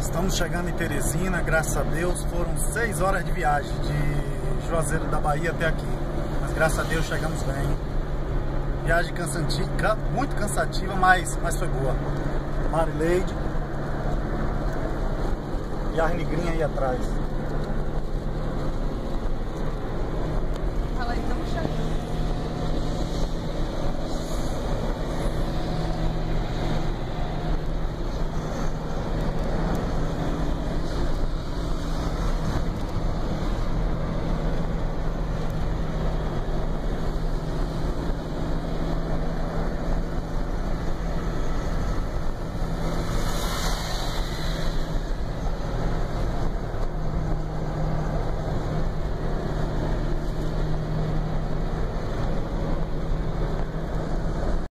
Estamos chegando em Teresina, graças a Deus. Foram seis horas de viagem de Juazeiro da Bahia até aqui. Mas graças a Deus chegamos bem. Viagem cansativa, muito cansativa, mas, mas foi boa. Marileide e a negrinha aí atrás.